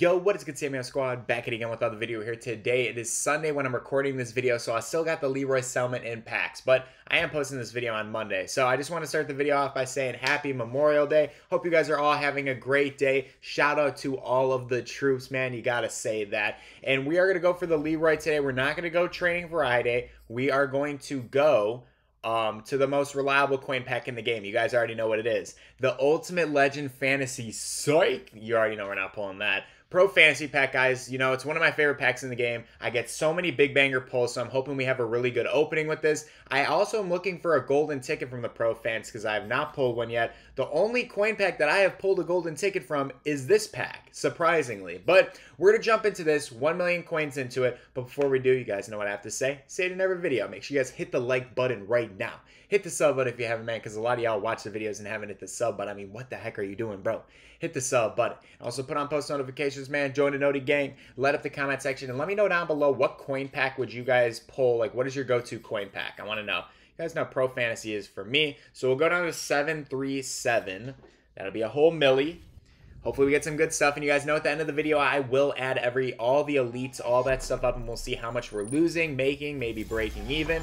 Yo, what is good, Samiyos Squad? Back at again with another video here today. It is Sunday when I'm recording this video, so I still got the Leroy Selmon in packs, but I am posting this video on Monday. So I just want to start the video off by saying Happy Memorial Day. Hope you guys are all having a great day. Shout out to all of the troops, man. You gotta say that. And we are gonna go for the Leroy today. We're not gonna go Training Friday. We are going to go um, to the most reliable coin pack in the game. You guys already know what it is. The Ultimate Legend Fantasy Psych. You already know we're not pulling that. Pro Fantasy Pack, guys, you know, it's one of my favorite packs in the game. I get so many big banger pulls, so I'm hoping we have a really good opening with this. I also am looking for a golden ticket from the Pro Fans because I have not pulled one yet. The only coin pack that I have pulled a golden ticket from is this pack, surprisingly. But we're going to jump into this, 1 million coins into it. But before we do, you guys know what I have to say. Say it in every video. Make sure you guys hit the like button right now. Hit the sub button if you haven't, man, because a lot of y'all watch the videos and haven't hit the sub button. I mean, what the heck are you doing, bro? Hit the sub button. Also, put on post notifications, man. Join the Noti gang. Let up the comment section and let me know down below what coin pack would you guys pull. Like, what is your go-to coin pack? I want to know. You guys know Pro Fantasy is for me. So we'll go down to 737. That'll be a whole milli. Hopefully we get some good stuff. And you guys know at the end of the video, I will add every all the elites, all that stuff up, and we'll see how much we're losing, making, maybe breaking even.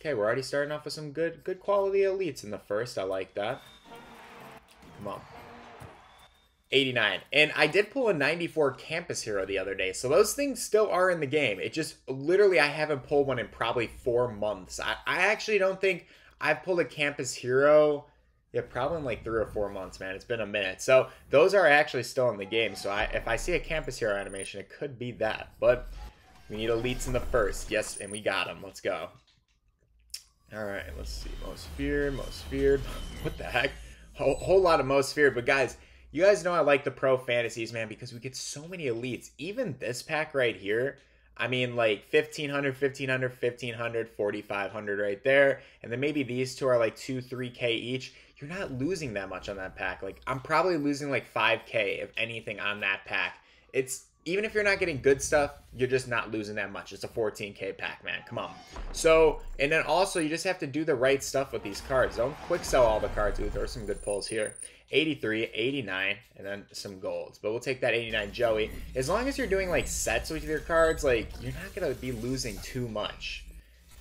Okay, we're already starting off with some good good quality elites in the first. I like that. Come on. 89. And I did pull a 94 Campus Hero the other day, so those things still are in the game. It just, literally, I haven't pulled one in probably four months. I, I actually don't think I've pulled a Campus Hero, yeah, probably in like three or four months, man. It's been a minute. So those are actually still in the game. So I, if I see a Campus Hero animation, it could be that. But we need elites in the first. Yes, and we got them. Let's go. All right, let's see. Most feared, most feared. What the heck? Whole, whole lot of most feared. But guys, you guys know I like the pro fantasies, man, because we get so many elites. Even this pack right here, I mean, like 1500, 1500, 1500, 4500 right there. And then maybe these two are like 2, 3K each. You're not losing that much on that pack. Like, I'm probably losing like 5K, if anything, on that pack. It's even if you're not getting good stuff, you're just not losing that much. It's a 14k pack, man. Come on. So, and then also, you just have to do the right stuff with these cards. Don't quick sell all the cards. Ooh, there are some good pulls here. 83, 89, and then some golds. But we'll take that 89 Joey. As long as you're doing, like, sets with your cards, like, you're not going to be losing too much.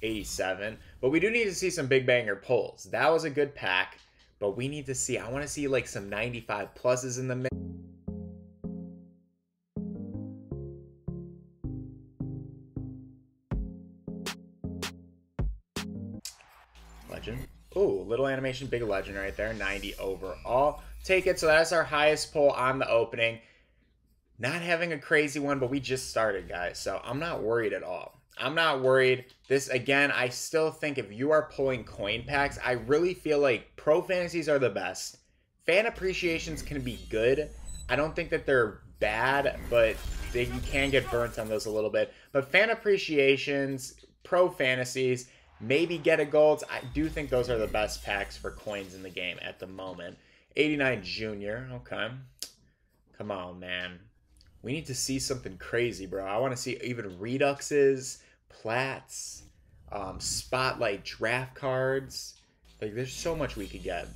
87. But we do need to see some big banger pulls. That was a good pack. But we need to see, I want to see, like, some 95 pluses in the mix. Legend. Ooh, little animation, big legend right there. 90 overall. Take it. So that's our highest pull on the opening. Not having a crazy one, but we just started, guys. So I'm not worried at all. I'm not worried. This, again, I still think if you are pulling coin packs, I really feel like pro fantasies are the best. Fan appreciations can be good. I don't think that they're bad, but they, you can get burnt on those a little bit. But fan appreciations, pro fantasies, maybe get a golds. I do think those are the best packs for coins in the game at the moment. 89 Junior, okay. Come on, man. We need to see something crazy, bro. I want to see even reduxes, plats, um, spotlight draft cards. Like, there's so much we could get.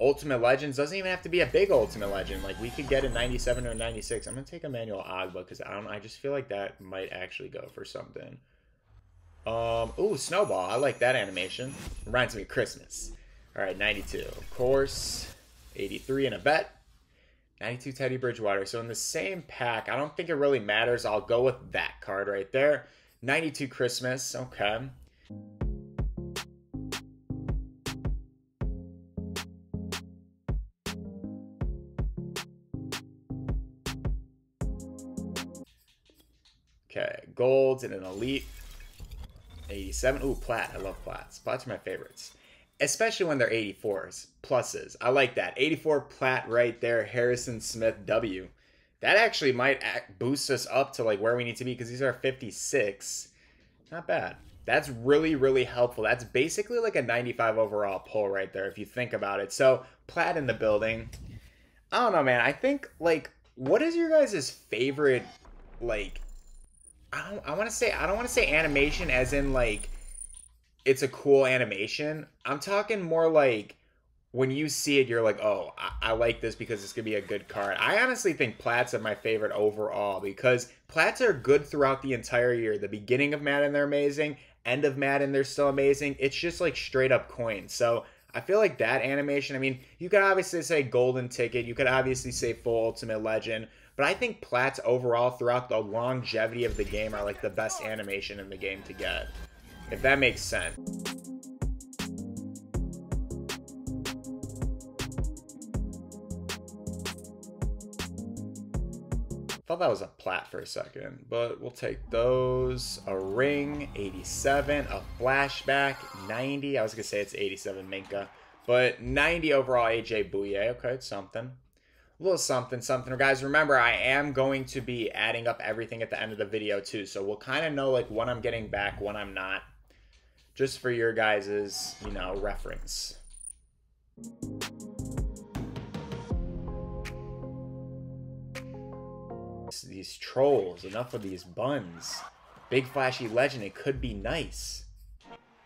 Ultimate Legends doesn't even have to be a big Ultimate Legend. Like, we could get a 97 or 96. I'm going to take Emmanuel Ogbah because I don't I just feel like that might actually go for something. Um, ooh, Snowball. I like that animation. Reminds me of Christmas. All right, 92. Of course, 83 in a bet. 92 Teddy Bridgewater. So in the same pack, I don't think it really matters. I'll go with that card right there. 92 Christmas. Okay. Okay, golds and an elite. 87. Ooh, plat. I love plats. Plats are my favorites. Especially when they're 84s. Pluses. I like that. 84 plat right there. Harrison Smith W. That actually might boost us up to like where we need to be because these are 56. Not bad. That's really, really helpful. That's basically like a 95 overall pull right there if you think about it. So, plat in the building. I don't know, man. I think like what is your guys' favorite like I don't I want to say I don't want to say animation as in like it's a cool animation. I'm talking more like when you see it, you're like, oh, I, I like this because it's gonna be a good card. I honestly think plats are my favorite overall because plats are good throughout the entire year. The beginning of Madden, they're amazing. End of Madden, they're still amazing. It's just like straight up coins. So I feel like that animation, I mean, you could obviously say golden ticket, you could obviously say full ultimate legend, but I think plats overall throughout the longevity of the game are like the best animation in the game to get. If that makes sense. Thought that was a plat for a second, but we'll take those. A ring, 87. A flashback, 90. I was going to say it's 87 Minkah, but 90 overall AJ Bouye. Okay, it's something. Little something, something. Guys, remember, I am going to be adding up everything at the end of the video, too, so we'll kind of know, like, when I'm getting back, when I'm not. Just for your guys' you know, reference. These trolls, enough of these buns. Big flashy legend, it could be nice.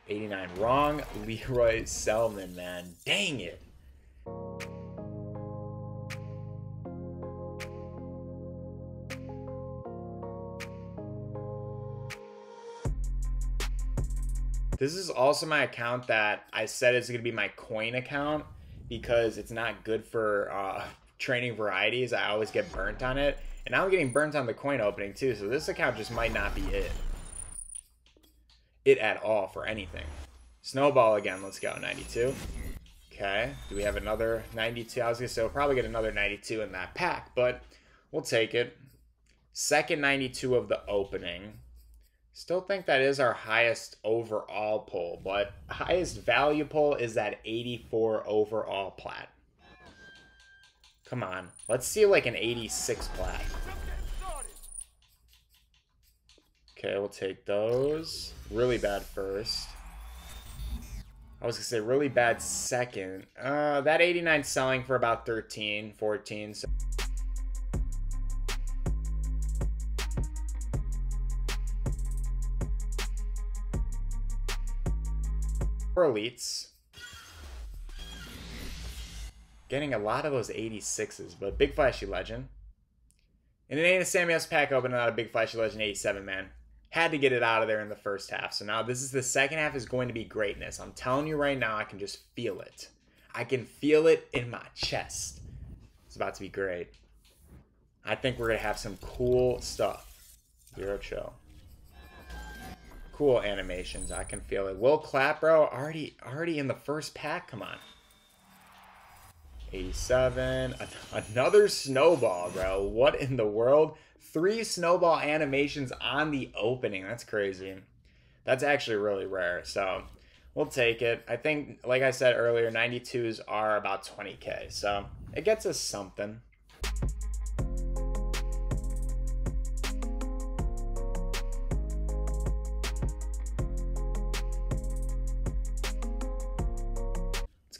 89 wrong. Leroy Selmon, man. Dang it. This is also my account that I said is going to be my coin account because it's not good for uh, training varieties. I always get burnt on it. And I'm getting burnt on the coin opening too, so this account just might not be it. It at all for anything. Snowball again, let's go, 92. Okay, do we have another 92? I was to say we'll probably get another 92 in that pack, but we'll take it. Second 92 of the opening. Still think that is our highest overall pull, but highest value pull is that 84 overall plat. Come on. Let's see like an 86 plat. Okay, we'll take those. Really bad first. I was going to say really bad second. Uh, that 89 selling for about 13, 14. So for elites. Getting a lot of those 86s, but Big Flashy Legend. And it ain't a Samiyos pack open, not a Big Flashy Legend 87, man. Had to get it out of there in the first half. So now this is the second half is going to be greatness. I'm telling you right now, I can just feel it. I can feel it in my chest. It's about to be great. I think we're going to have some cool stuff. Zero chill. Cool animations. I can feel it. Will Clap, bro, already, already in the first pack. Come on. 87. Another snowball, bro. What in the world? Three snowball animations on the opening. That's crazy. That's actually really rare. So we'll take it. I think, like I said earlier, 92s are about 20k. So it gets us something.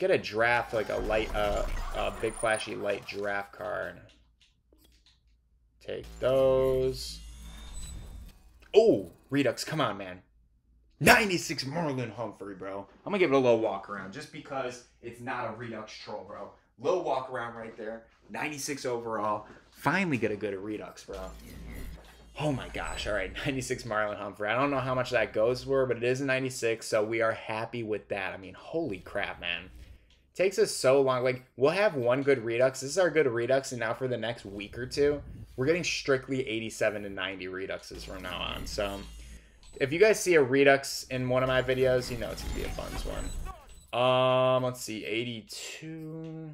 Get a draft, like a light, uh, a big flashy light draft card. Take those. Oh, Redux, come on, man. 96 Marlon Humphrey, bro. I'm gonna give it a little walk around just because it's not a Redux troll, bro. Little walk around right there. 96 overall. Finally get a good Redux, bro. Oh my gosh. All right. 96 Marlon Humphrey. I don't know how much that goes for, but it is a 96, so we are happy with that. I mean, holy crap, man takes us so long. Like we'll have one good redux. This is our good redux, and now for the next week or two, we're getting strictly 87 to 90 reduxes from now on. So if you guys see a redux in one of my videos, you know it's gonna be a fun one. Um, let's see, 82.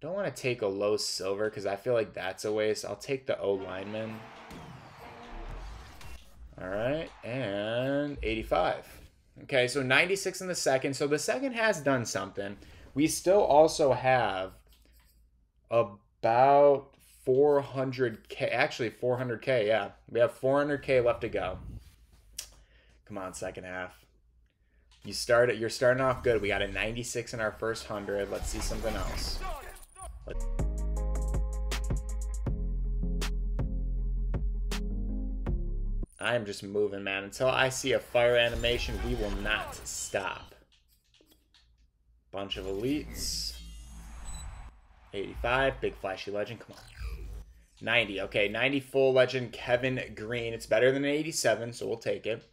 Don't want to take a low silver because I feel like that's a waste. I'll take the O lineman. All right, and 85. Okay, so 96 in the second. So the second has done something. We still also have about 400k, actually 400k, yeah. We have 400k left to go. Come on, second half. You started you're starting off good. We got a 96 in our first 100. Let's see something else. Let's I am just moving, man. Until I see a fire animation, we will not stop. Bunch of elites. 85, big flashy legend. Come on. 90. Okay, 90 full legend Kevin Greene. It's better than 87, so we'll take it.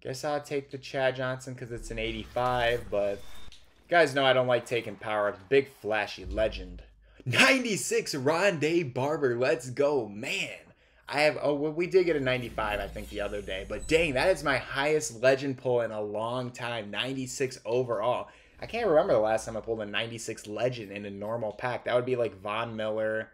Guess I'll take the Chad Johnson because it's an 85, but guys know I don't like taking power. Big flashy legend. 96 Rondé Barber. Let's go, man. I have, oh, well, we did get a 95, I think, the other day. But dang, that is my highest legend pull in a long time. 96 overall. I can't remember the last time I pulled a 96 legend in a normal pack. That would be like Von Miller,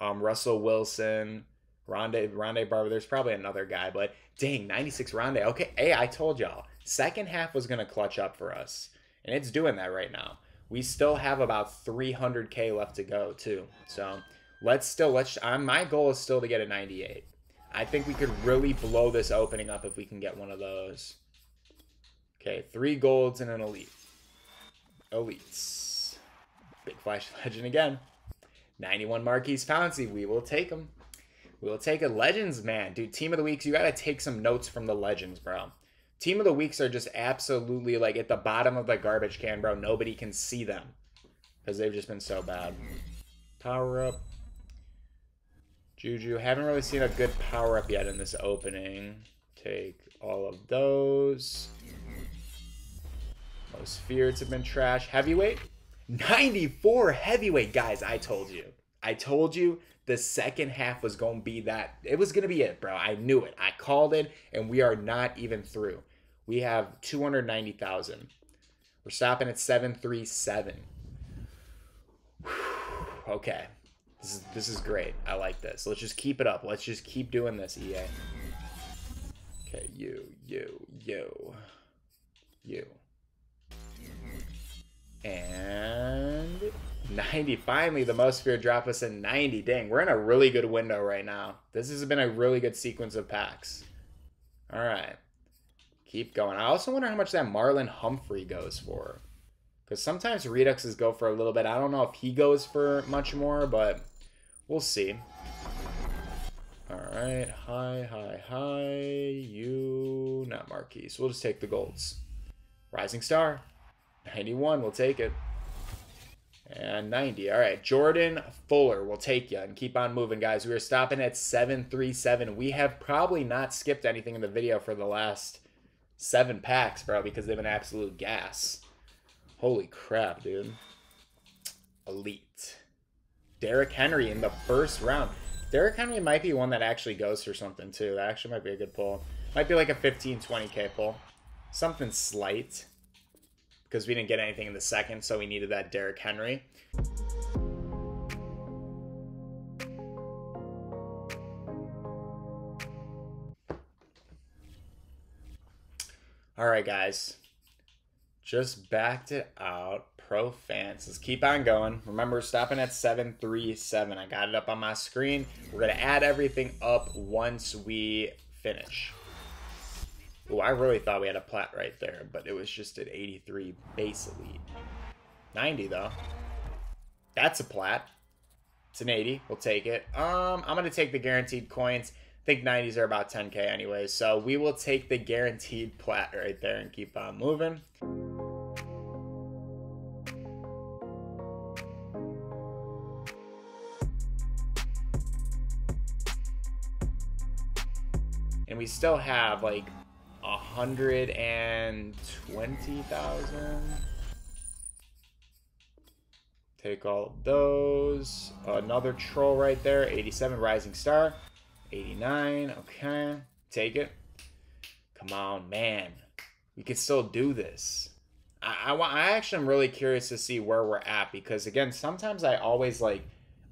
um, Russell Wilson, Rondé, Rondé Barber. There's probably another guy, but dang, 96 Rondé. Okay, hey, I told y'all. Second half was going to clutch up for us. And it's doing that right now. We still have about 300k left to go, too. So let's still let's my goal is still to get a 98 i think we could really blow this opening up if we can get one of those okay three golds and an elite elites big flash legend again 91 Maurkice Pouncey. We will take them. We will take a Legends, man. Dude, Team of the Weeks, you got to take some notes from the Legends, bro. Team of the Weeks are just absolutely like at the bottom of the garbage can, bro. Nobody can see them because they've just been so bad. Power up. Juju. Haven't really seen a good power up yet in this opening. Take all of those. Most fears have been trash. Heavyweight? 94 heavyweight. Guys, I told you. I told you the second half was going to be that. It was going to be it, bro. I knew it. I called it, and we are not even through. We have 290,000. We're stopping at 737. okay. This is this is great. I like this. Let's just keep it up. Let's just keep doing this, EA. Okay, you, you, you, you. And 90. Finally, the most fear drop us in 90. Dang, we're in a really good window right now. This has been a really good sequence of packs. All right. Keep going. I also wonder how much that Marlon Humphrey goes for. Because sometimes Reduxes go for a little bit. I don't know if he goes for much more, but we'll see. Alright, hi, hi, hi, you, not Maurkice. We'll just take the golds. Rising Star, 91, we'll take it. And 90. All right, Jordan Fuller we'll take you and keep on moving, guys. We are stopping at 737. We have probably not skipped anything in the video for the last seven packs, bro, because they've been absolute gas. Holy crap, dude. Elite. Derrick Henry in the first round. Derrick Henry might be one that actually goes for something, too. That actually might be a good pull. Might be like a 15, 20k pull. Something slight. Because we didn't get anything in the second, so we needed that Derrick Henry. All right, guys just backed it out. Pro fans. Let's keep on going. Remember, stopping at 737. I got it up on my screen. We're going to add everything up once we finish. Oh, I really thought we had a plat right there, but it was just an 83 base elite. 90, though. That's a plat. It's an 80. We'll take it. Um, I'm going to take the guaranteed coins. Think 90s are about 10k anyways. So we will take the guaranteed plat right there and keep on moving. and we still have like a hundred and twenty thousand. Take all those. Another troll right there. 87 Rising Star. 89. Okay. Take it. Come on, man. We can still do this. I, I, I actually am really curious to see where we're at because, again, sometimes I always like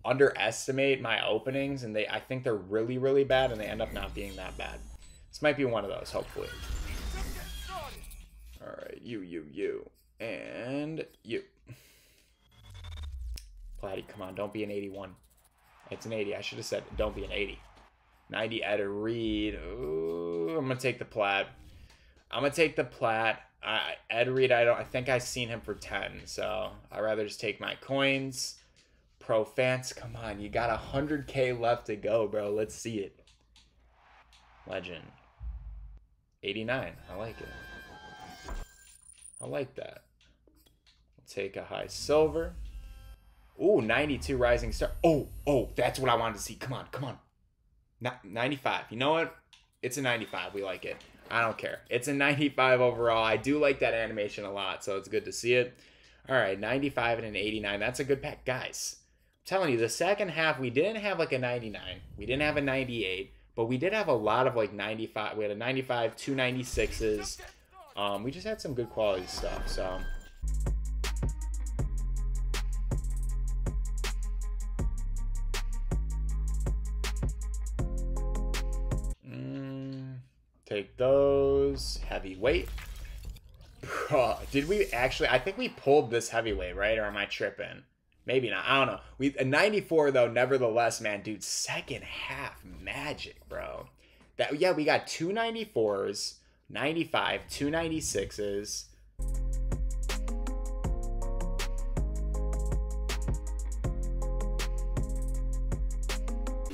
underestimate my openings and they I think they're really, really bad and they end up not being that bad. This might be one of those, hopefully. Alright, you, you, you. And you. Platty, come on, don't be an 81. It's an 80. I should have said don't be an 80. 90 Ed Reed. Ooh, I'm gonna take the plat. I'm gonna take the plat. I, Ed Reed, I don't. I think I've seen him for 10, so I'd rather just take my coins. Pro fans, come on, you got 100k left to go, bro. Let's see it. Legend. 89. I like it. I like that. take a high silver. Ooh, 92 Rising Star. Oh, oh, that's what I wanted to see. Come on, come on. Not 95. You know what? It's a 95. We like it. I don't care. It's a 95 overall. I do like that animation a lot, so it's good to see it. All right, 95 and an 89. That's a good pack. Guys, I'm telling you, the second half, we didn't have like a 99. We didn't have a 98, but we did have a lot of like 95. We had a 95, two 96s. Um, we just had some good quality stuff, so... take those. Heavyweight. Bro, did we actually? I think we pulled this heavyweight, right? Or am I tripping? Maybe not. I don't know. We a 94 though. Nevertheless, man, dude, second half magic, bro. That yeah, we got two 94s, 95, two 96s.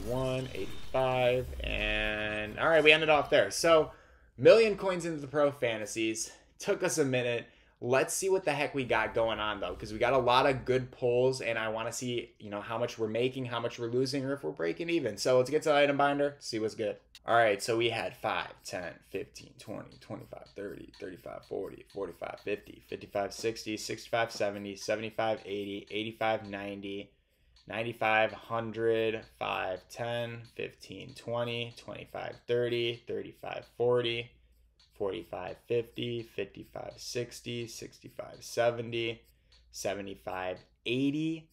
One eighty-five, and all right, we ended off there. So, million coins into the pro fantasies took us a minute. Let's see what the heck we got going on though, because we got a lot of good pulls, and I want to see, you know, how much we're making, how much we're losing, or if we're breaking even. So let's get to the item binder, see what's good. All right, so we had 5, 10, 15, 20, 25, 30, 35, 40, 45, 50, 55, 60, 65, 70, 75, 80, 85, 90, 95, 100, 5, 10, 15, 20, 25, 30, 35, 40, 45 50 55 60 65 70 75 80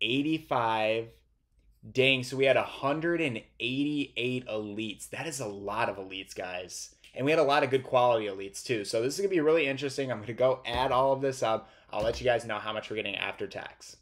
85 dang so we had 188 elites. That is a lot of elites guys. And we had a lot of good quality elites too. So this is gonna be really interesting. I'm gonna go add all of this up. I'll let you guys know how much we're getting after tax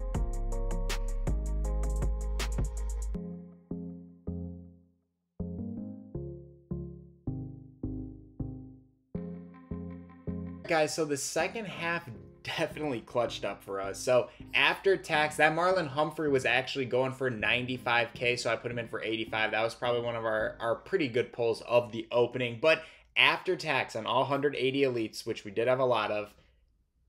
Guys, so the second half definitely clutched up for us. So after tax, that Marlon Humphrey was actually going for 95K, so I put him in for 85. That was probably one of our, our pretty good pulls of the opening. But after tax on all 180 elites, which we did have a lot of,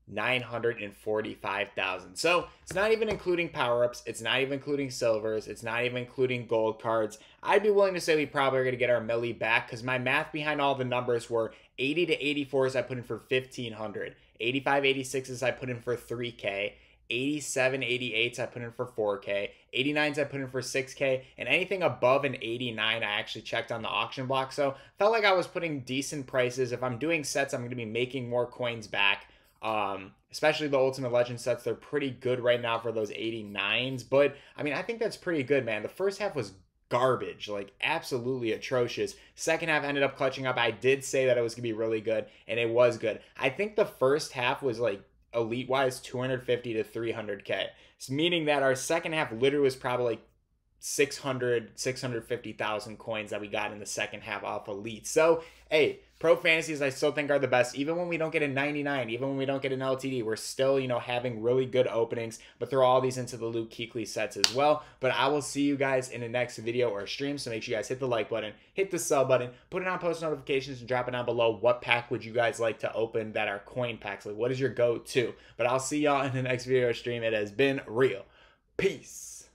945,000. So it's not even including power ups. It's not even including silvers. It's not even including gold cards. I'd be willing to say we probably are going to get our milli back because my math behind all the numbers were 80 to 84s I put in for 1500. 85, 86s I put in for 3K. 87, 88s I put in for 4K. 89s I put in for 6K. And anything above an 89 I actually checked on the auction block. So felt like I was putting decent prices. If I'm doing sets, I'm going to be making more coins back. Um, especially the Ultimate Legend sets, they're pretty good right now for those 89s. But I mean, I think that's pretty good, man. The first half was garbage, like absolutely atrocious. Second half ended up clutching up. I did say that it was gonna be really good, and it was good. I think the first half was like elite wise 250 to 300k, so meaning that our second half literally was probably like 600 650,000 coins that we got in the second half off elite. So, hey, Pro fantasies, I still think are the best. Even when we don't get a 99, even when we don't get an LTD, we're still, you know, having really good openings. But throw all these into the Luke Kuechly sets as well. But I will see you guys in the next video or stream. So make sure you guys hit the like button, hit the sub button, put it on post notifications, and drop it down below. What pack would you guys like to open that are coin packs? Like, what is your go-to? But I'll see y'all in the next video or stream. It has been real. Peace.